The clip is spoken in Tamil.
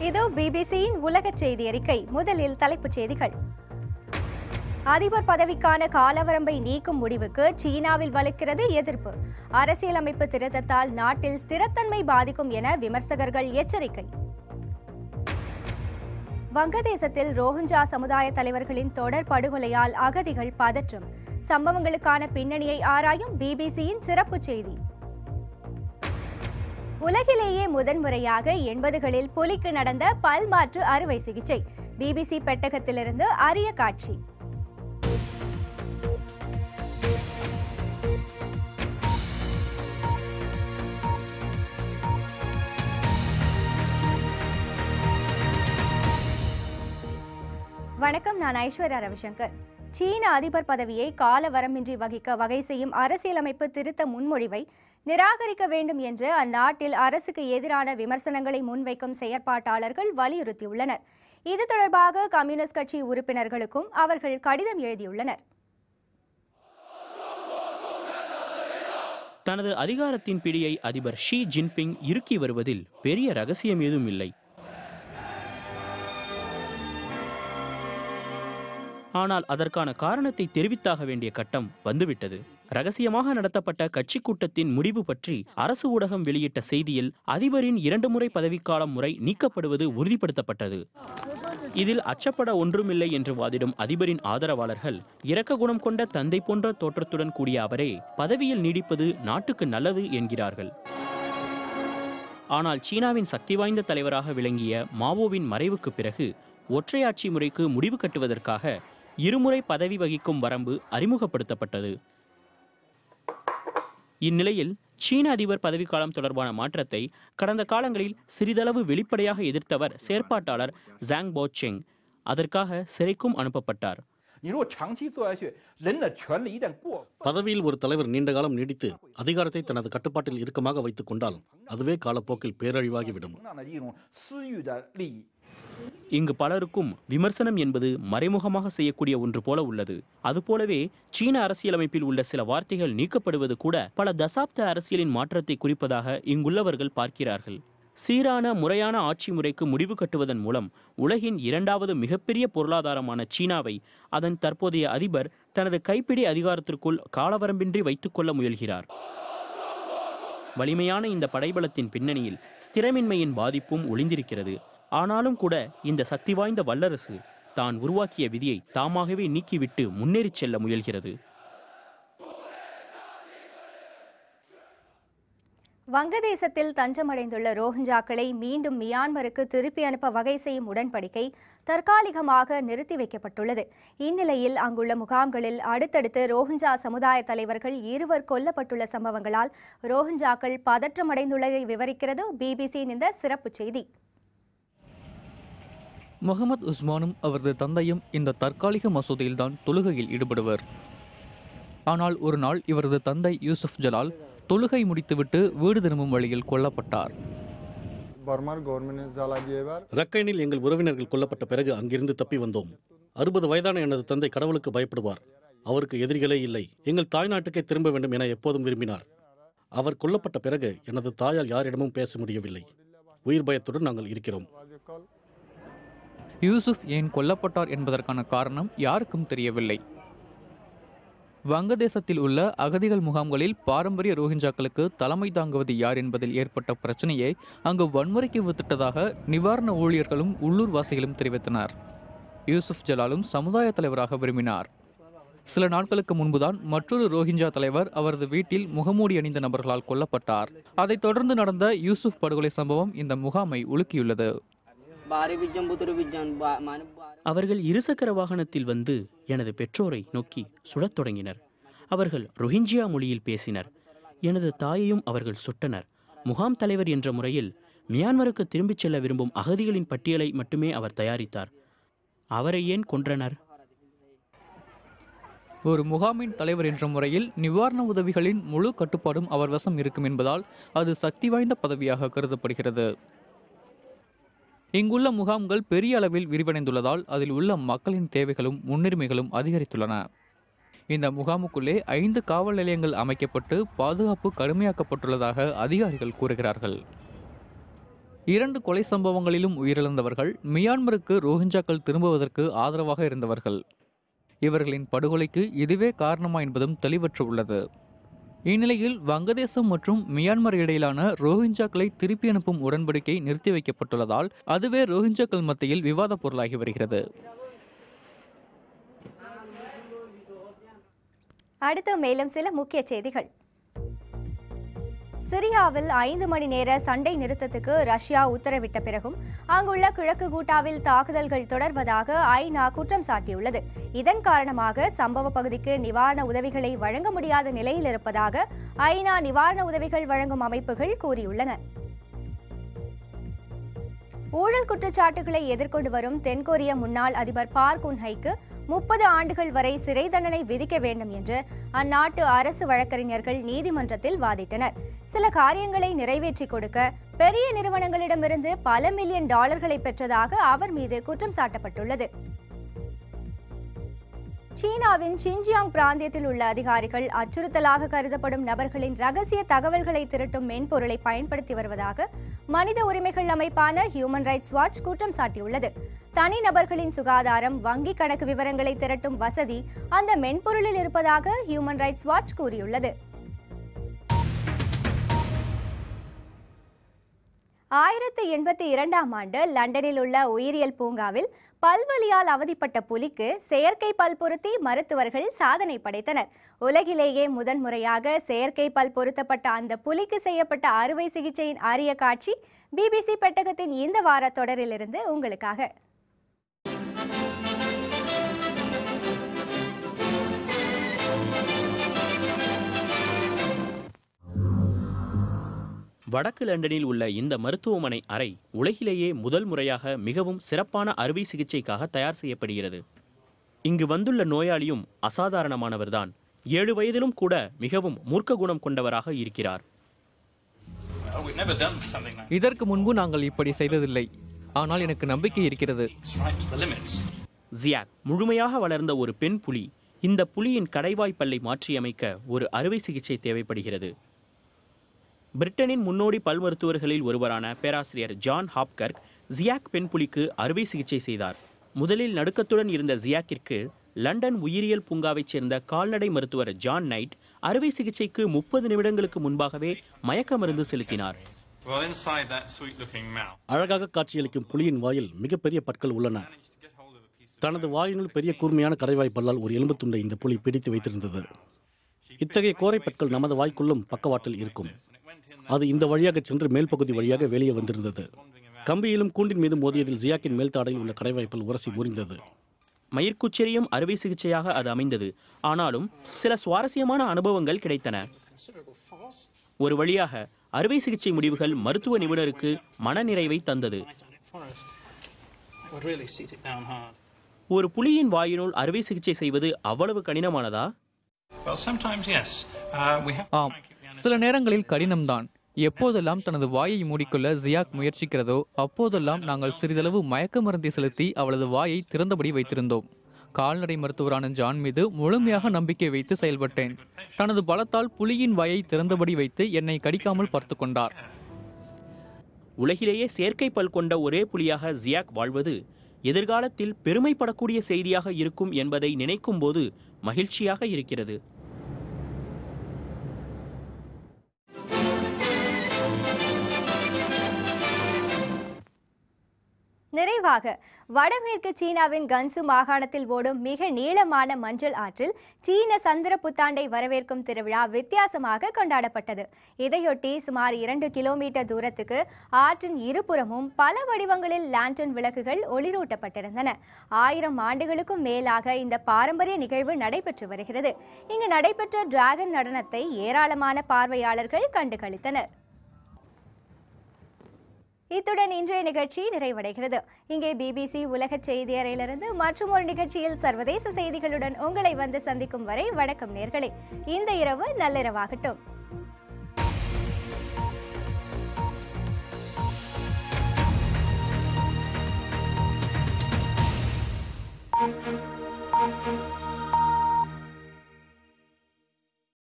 இது பிபிசியின் உலக செய்தி அறிக்கை. முதலில் தலைப்புச் செய்திகள். அதிபர் பதவிக்கான காலவரம்பை நீக்கும் முடிவுக்கு சீனாவில் வலுக்கிறது எதிர்ப்பு. அரசியலமைப்பு திருத்தத்தால் நாட்டில் ஸ்திரத்தன்மை பாதிக்கும் என விமர்சகர்கள் எச்சரிக்கை. வங்கதேசத்தில் ரோஹிஞ்சா சமுதாய தலைவர்களின் தொடர் படுகொலையால் அகதிகள் பதற்றம். சம்பவங்களுக்கான பின்னணியை ஆராயும் பிபிசியின் சிறப்பு செய்தி. உலகிலேயே முதன்முறையாக எண்பதுகளில் புலிக்கு நடந்த பல் மாற்று அறுவை சிகிச்சை. பிபிசி பெட்டகத்திலிருந்து அரிய காட்சி. வணக்கம் நான் ஐஸ்வர்யா ரவிசங்கர். சீன அதிபர் பதவியை கால வரம்பின்றி வகிக்க வகை செய்யும் அரசியலமைப்பு திருத்த முன்மொழிவை நிராகரிக்க வேண்டும் என்று அந்நாட்டில் அரசுக்கு எதிரான விமர்சனங்களை முன்வைக்கும் செயற்பாட்டாளர்கள் வலியுறுத்தியுள்ளனர். இது தொடர்பாக கம்யூனிஸ்ட் கட்சி உறுப்பினர்களுக்கும் அவர்கள் கடிதம் எழுதியுள்ளனர். தனது அதிகாரத்தின் பிடியை அதிபர் ஷி ஜின்பிங் இறுக்கி வருவதில் பெரிய ரகசியம் ஏதும் இல்லை. ஆனால் அதற்கான காரணத்தை தெரிவித்தாக வேண்டிய கட்டம் வந்துவிட்டது. ரகசியமாக நடத்தப்பட்ட கட்சி கூட்டத்தின் முடிவு பற்றி அரசு ஊடகம் வெளியிட்ட செய்தியில் அதிபரின் இரண்டு முறை பதவிக்காலம் முறை நீக்கப்படுவது உறுதிப்படுத்தப்பட்டது. இதில் அச்சப்பட ஒன்றுமில்லை என்று வாதிடும் அதிபரின் ஆதரவாளர்கள் இரக்க குணம் கொண்ட தந்தை போன்ற தோற்றத்துடன் கூடிய அவரே பதவியில் நீடிப்பது நாட்டுக்கு நல்லது என்கிறார்கள். ஆனால் சீனாவின் சக்தி வாய்ந்த தலைவராக விளங்கிய மாவோவின் மறைவுக்கு பிறகு ஒற்றையாட்சி முறைக்கு முடிவு கட்டுவதற்காக இருமுறை பதவி வகிக்கும் வரம்பு அறிமுகப்படுத்தப்பட்டது. இந்நிலையில் சீன அதிபர் பதவிக்காலம் தொடர்பான மாற்றத்தை கடந்த காலங்களில் சிறிதளவு வெளிப்படையாக எதிர்த்தவர் செயற்பாட்டாளர் ஜாங் போச்செங் அதற்காக சிறைக்கும் அனுப்பப்பட்டார். பதவியில் ஒரு தலைவர் நீண்ட காலம் நீடித்து அதிகாரத்தை தனது கட்டுப்பாட்டில் இறுக்கமாக வைத்துக் கொண்டால் அதுவே காலப்போக்கில் பேரழிவாகிவிடும். இங்கு பலருக்கும் விமர்சனம் என்பது மறைமுகமாக செய்யக்கூடிய ஒன்று போல உள்ளது. அதுபோலவே சீன அரசியலமைப்பில் உள்ள சில வார்த்தைகள் நீக்கப்படுவது கூட பல தசாப்த அரசியலின் மாற்றத்தை குறிப்பதாக இங்குள்ளவர்கள் பார்க்கிறார்கள். சீரான முறையான ஆட்சி முறைக்கு முடிவு கட்டுவதன் மூலம் உலகின் இரண்டாவது மிகப்பெரிய பொருளாதாரமான சீனாவை அதன் தற்போதைய அதிபர் தனது கைப்பிடி அதிகாரத்திற்குள் காலவரம்பின்றி வைத்துக்கொள்ள முயல்கிறார். வலிமையான இந்த படைபலத்தின் பின்னணியில் ஸ்திரமின்மையின் பாதிப்பும் ஒளிந்திருக்கிறது. ஆனாலும் கூட இந்த சக்தி வாய்ந்த வல்லரசு தான் உருவாக்கிய விதியை தாமாகவே நீக்கிவிட்டு முன்னேறிச் செல்ல முயல்கிறது. வங்கதேசத்தில் தஞ்சமடைந்துள்ள ரோஹிஞ்சாக்களை மீண்டும் மியான்மருக்கு திருப்பி அனுப்ப வகை செய்யும் உடன்படிக்கை தற்காலிகமாக நிறுத்தி வைக்கப்பட்டுள்ளது. இந்நிலையில் அங்குள்ள முகாம்களில் அடுத்தடுத்து ரோஹிஞ்சா சமுதாய தலைவர்கள் இருவர் கொல்லப்பட்டுள்ள சம்பவங்களால் ரோஹிஞ்சாக்கள் பதற்றமடைந்துள்ளதை விவரிக்கிறது பிபிசியின் இந்த சிறப்பு செய்தி. முகமது உஸ்மானும் அவரது தந்தையும் இந்த தற்காலிக மசூதியில்தான் தொழுகையில் ஈடுபடுவர். ஆனால் ஒரு நாள் இவரது தந்தை யூசுப் ஜலால் தொழுகை முடித்துவிட்டு வீடு திரும்பும் வழியில் கொல்லப்பட்டார். ரக்கைனில் எங்கள் உறவினர்கள் கொல்லப்பட்ட பிறகு அங்கிருந்து தப்பி வந்தோம். அறுபது வயதான எனது தந்தை கடவுளுக்கு பயப்படுவார். அவருக்கு எதிரிகளே இல்லை. எங்கள் தாய்நாட்டுக்கே திரும்ப வேண்டும் என எப்போதும் விரும்பினார். அவர் கொல்லப்பட்ட பிறகு எனது தாயால் யாரிடமும் பேச முடியவில்லை. உயிர் பயத்துடன் நாங்கள் இருக்கிறோம். யூசுப் ஏன் கொல்லப்பட்டார் என்பதற்கான காரணம் யாருக்கும் தெரியவில்லை. வங்கதேசத்தில் உள்ள அகதிகள் முகாம்களில் பாரம்பரிய ரோஹிஞ்சாக்களுக்கு தலைமை தாங்குவது யார் என்பதில் ஏற்பட்ட பிரச்சனையை அங்கு வன்முறைக்கு வித்திட்டதாக நிவாரண ஊழியர்களும் உள்ளூர்வாசிகளும் தெரிவித்தனர். யூசுப் ஜலாலும் சமுதாய தலைவராக விரும்பினார். சில நாட்களுக்கு முன்புதான் மற்றொரு ரோஹிஞ்சா தலைவர் அவரது வீட்டில் முகமூடி அணிந்த நபர்களால் கொல்லப்பட்டார். அதைத் தொடர்ந்து நடந்த யூசுப் படுகொலை சம்பவம் இந்த முகாமை உலுக்கியுள்ளது. அவர்கள் இருசக்கர வாகனத்தில் வந்து எனது பெற்றோரை நோக்கி சுடத் தொடங்கினர். அவர்கள் ரொஹிஞ்சியா மொழியில் பேசினர். எனது தாயையும் அவர்கள் சுட்டனர். முகாம் தலைவர் என்ற முறையில் மியான்மருக்கு திரும்பிச் செல்ல விரும்பும் அகதிகளின் பட்டியலை மட்டுமே அவர் தயாரித்தார். அவரை ஏன் கொன்றனர்? ஒரு முகாமின் தலைவர் என்ற முறையில் நிவாரண உதவிகளின் முழு கட்டுப்பாடும் அவர் வசம் இருக்கும் என்பதால் அது சக்தி வாய்ந்த பதவியாக கருதப்படுகிறது. இங்குள்ள முகாம்கள் பெரிய அளவில் விரிவடைந்துள்ளதால் அதில் உள்ள மக்களின் தேவைகளும் முன்னுரிமைகளும் அதிகரித்துள்ளன. இந்த முகாமுக்குள்ளே ஐந்து காவல் நிலையங்கள் அமைக்கப்பட்டு பாதுகாப்பு கடுமையாக்கப்பட்டுள்ளதாக அதிகாரிகள் கூறுகிறார்கள். இரண்டு கொலை சம்பவங்களிலும் உயிரிழந்தவர்கள் மியான்மருக்கு ரோஹிஞ்சாக்கள் திரும்புவதற்கு ஆதரவாக இருந்தவர்கள். இவர்களின் படுகொலைக்கு இதுவே காரணமா என்பதும் தெளிவற்று உள்ளது. இந்நிலையில் வங்கதேசம் மற்றும் மியான்மர் இடையிலான ரோஹிஞ்சாக்களை திருப்பி அனுப்பும் உடன்படிக்கை நிறுத்தி வைக்கப்பட்டுள்ளதால் அதுவே ரோஹிஞ்சாக்கள் மத்தியில் விவாத பொருளாகி வருகிறது. அடுத்து மேலும் சில முக்கிய செய்திகள். சிரியாவில் ஐந்து மணி நேர சண்டை நிறுத்தத்துக்கு ரஷ்யா உத்தரவிட்ட பிறகும் அங்குள்ள கிழக்கு கூட்டாவில் தாக்குதல்கள் தொடர்வதாக ஐநா குற்றம் சாட்டியுள்ளது. இதன் காரணமாக சம்பவ பகுதிக்கு நிவாரண உதவிகளை வழங்க முடியாத நிலையில் இருப்பதாக ஐநா நிவாரண உதவிகள் வழங்கும் அமைப்புகள் கூறியுள்ளன. ஊழல் குற்றச்சாட்டுகளை எதிர்கொண்டு வரும் தென்கொரிய முன்னாள் அதிபர் பார்க் உன்ஹைக்கு முப்பது ஆண்டுகள் வரை சிறை தண்டனை விதிக்க வேண்டும் என்று அந்நாட்டு அரசு வழக்கறிஞர்கள் நீதிமன்றத்தில் வாதிட்டனர். சில காரியங்களை நிறைவேற்றிக் கொடுக்க பெரிய நிறுவனங்களிடமிருந்து பல மில்லியன் டாலர்களை பெற்றதாக அவர் மீது குற்றம் சாட்டப்பட்டுள்ளது. சீனாவின் ஷின்ஜியாங் பிராந்தியத்தில் உள்ள அதிகாரிகள் அச்சுறுத்தலாக கருதப்படும் நபர்களின் ரகசிய தகவல்களை திரட்டும் மென்பொருளை பயன்படுத்தி வருவதாக மனித உரிமைகள் அமைப்பான ஹியூமன் ரைட்ஸ் வாட்ச் குற்றம் சாட்டியுள்ளது. தனிநபர்களின் சுகாதாரம் வங்கி கணக்கு விவரங்களை திரட்டும் வசதி அந்த மென்பொருளில் இருப்பதாக ஹியூமன் ரைட்ஸ் வாட்ச் கூறியுள்ளது. ஆயிரத்தி எண்பத்தி இரண்டாம் ஆண்டு லண்டனில் உள்ள உயிரியல் பூங்காவில் பல்வலியால் அவதிப்பட்ட புலிக்கு செயற்கை பல் பொருத்தி மருத்துவர்கள் சாதனை படைத்தனர். உலகிலேயே முதன்முறையாக செயற்கை பல் பொருத்தப்பட்ட அந்த புலிக்கு செய்யப்பட்ட அறுவை சிகிச்சையின் அரிய காட்சி பிபிசி பெட்டகத்தின் இந்த வார தொடரிலிருந்து உங்களுக்காக. வடக்கு லண்டனில் உள்ள இந்த மருத்துவமனை அறை உலகிலேயே முதல் முறையாக மிகவும் சிறப்பான அறுவை சிகிச்சைக்காக தயார் செய்யப்படுகிறது. இங்கு வந்துள்ள நோயாளியும் அசாதாரணமானவர்தான். ஏழு வயதிலும் கூட மிகவும் மூர்க்க குணம் கொண்டவராக இருக்கிறார். இதற்கு முன்பு நாங்கள் இப்படி செய்ததில்லை. ஆனால் எனக்கு நம்பிக்கை இருக்கிறது. ஜியாக் முழுமையாக வளர்ந்த ஒரு பெண் புலி. இந்த புலியின் கடைவாய் பல்லை மாற்றியமைக்க ஒரு அறுவை சிகிச்சை தேவைப்படுகிறது. பிரிட்டனின் முன்னோடி பல் மருத்துவர்களில் ஒருவரான பேராசிரியர் ஜான் ஹாப்கர்க் ஜியாக் பெண் புலிக்கு அறுவை சிகிச்சை செய்தார். முதலில் நடுக்கத்துடன் இருந்த ஜியாக்கிற்கு லண்டன் உயிரியல் பூங்காவைச் சேர்ந்த கால்நடை மருத்துவர் ஜான் நைட் அறுவை சிகிச்சைக்கு முப்பது நிமிடங்களுக்கு முன்பாகவே மயக்க மருந்து செலுத்தினார். Well, inside that sweet looking mouth, அழகாக காட்சியளிக்கும் புலியின் வாயில் மிகப்பெரிய பற்கள் உள்ளன. தனது வாயினுள் பெரிய கூர்மையான கடைவாய் பல்லால் ஒரு எலும்புத் துண்டை இந்த புலி பிடித்து வைத்திருந்தது. இத்தகைய கோரை பற்கள் நமது வாய்க்குள்ளும் பக்கவாட்டில் இருக்கும். அது இந்த வழியாக சென்று மேல் பகுதி வழியாக வெளியே வந்திருந்தது. கம்பியிலும் கூண்டின் மீது மோதியதில் ஜியாக்கின் மேல் தாடையில் உள்ள கடைவாய்ப்பல் உரசி முறிந்தது. மயிர்குச்செறியும் அறுவை சிகிச்சையாக அது அமைந்தது. ஆனாலும் சில சுவாரஸ்யமான அனுபவங்கள் கிடைத்தன. ஒரு வழியாக அறுவை சிகிச்சை முடிவுகள் மருத்துவ நிபுணருக்கு மனநிறைவை தந்தது. ஒரு புலியின் வாயினுள் அறுவை சிகிச்சை செய்வது அவ்வளவு கடினமானதா. Uh, ஆம். சில நேரங்களில் கடினம்தான். எப்போதெல்லாம் தனது வாயை மூடிக்கொள்ள ஜியாக் முயற்சிக்கிறதோ அப்போதெல்லாம் நாங்கள் சிறிதளவு மயக்க மருந்தை செலுத்தி அவளது வாயை திறந்தபடி வைத்திருந்தோம். கால்நடை மருத்துவரான ஜான் மீது முழுமையாக நம்பிக்கை வைத்து செயல்பட்டேன். தனது பலத்தால் புலியின் வாயை திறந்தபடி வைத்து என்னை கடிக்காமல் பார்த்து கொண்டார். உலகிலேயே செயற்கை பல் கொண்ட ஒரே புலியாக ஜியாக் வாழ்வது எதிர்காலத்தில் பெருமைப்படக்கூடிய செய்தியாக இருக்கும் என்பதை நினைக்கும் போது மகிழ்ச்சியாக இருக்கிறது. நிறைவாக வடமேற்கு சீனாவின் கன்சு மாகாணத்தில் ஓடும் மிக நீளமான மஞ்சள் ஆற்றில் சீன சந்திர புத்தாண்டை வரவேற்கும் திருவிழா வித்தியாசமாக கொண்டாடப்பட்டது. இதையொட்டி சுமார் இரண்டு கிலோமீட்டர் தூரத்துக்கு ஆற்றின் இருபுறமும் பல வடிவங்களில் லாண்டன் விளக்குகள் ஒளிரூட்டப்பட்டிருந்தன. ஆயிரம் ஆண்டுகளுக்கும் மேலாக இந்த பாரம்பரிய நிகழ்வு நடைபெற்று வருகிறது. இங்கு நடைபெற்ற டிராகன் நடனத்தை ஏராளமான பார்வையாளர்கள் கண்டுகளித்தனர். இத்துடன் இன்றைய நிகழ்ச்சி நிறைவடைகிறது இங்கே பிபிசி உலக செய்தி அறையிலிருந்து மற்றும் ஒரு நிகழ்ச்சியில் சர்வதேச செய்திகளுடன் உங்களை வந்து சந்திக்கும் வரை வணக்கம் நேர்களே இந்த இரவு நள்ளிரவாகட்டும்